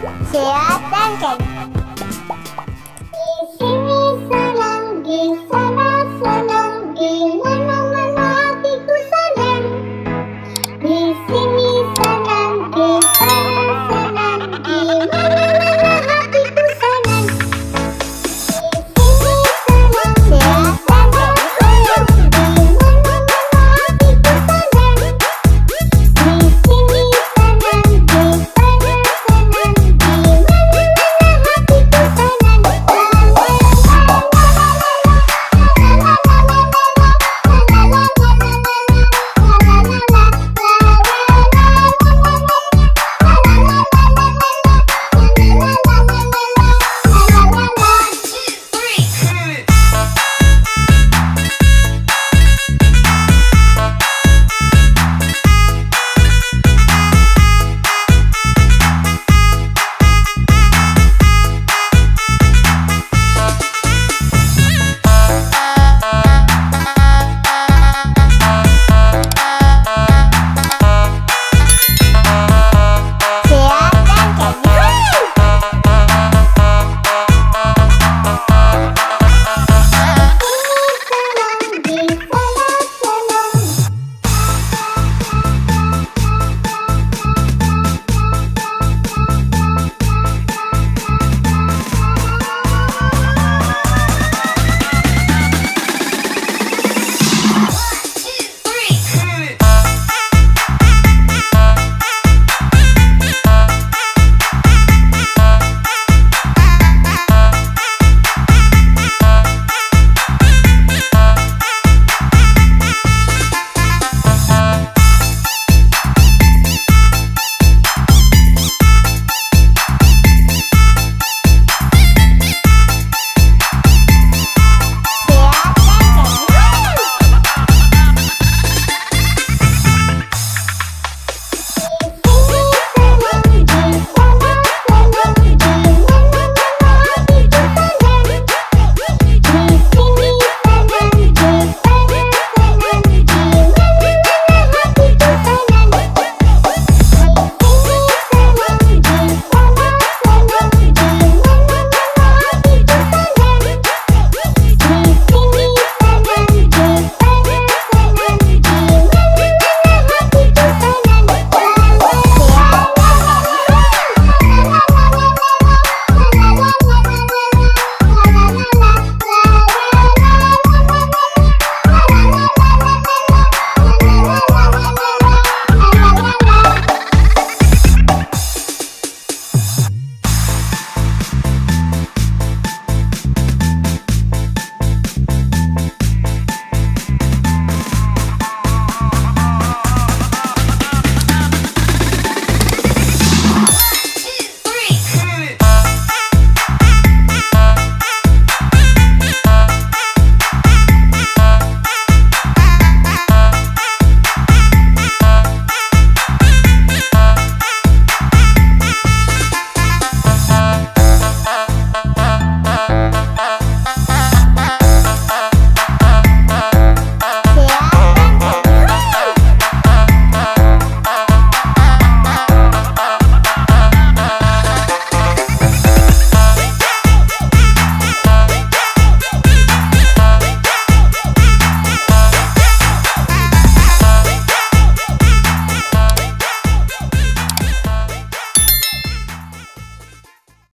share, dan komen.